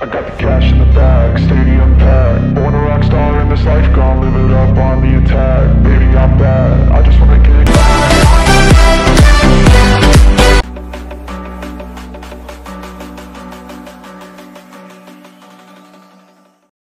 I got the cash in the bag, stadium packed. Born a rock star in this life, gonna live it up on the attack. Baby, I'm wanna